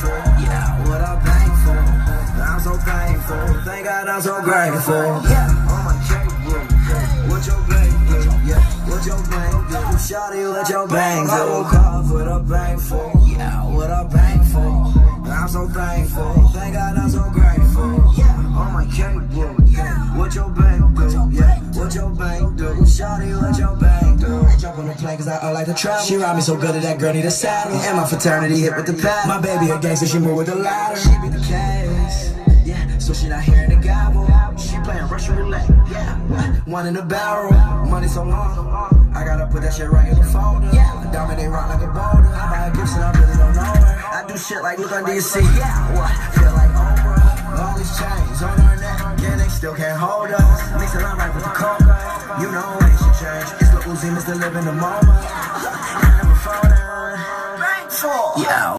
thankful. Yeah, what I thankful. I'm so thankful. Thank God I'm so grateful. Yeah, on my checkbook. What your bank do? Yeah, what your bank do? Shawty, what your bank do? I woke up with a bank full. Yeah, what a bank for. I'm so thankful. Thank God I'm so grateful. Yeah, on my checkbook. Yeah, what your bank do? Yeah, what your bank do? Shawty, what your bank on the plane cause I, I like to travel. She ride me so good that that girl need a saddle. And my fraternity hit with the pad. My baby a gangster, she move with the ladder. She be the case. Yeah, so she not hearing the gobble. She playing Russian roulette. Yeah, one in the barrel. Money so long. I gotta put that shit right in the folder. Yeah, dominate rock like a boulder. I buy a and I really don't know her. I do shit like look under your seat. Yeah, what? Feel like Oprah. All these chains on her neck. Yeah, they still can't hold us. Mix it up right with the coca. You know. The Uzi, Mr. Live in the moment. Yeah.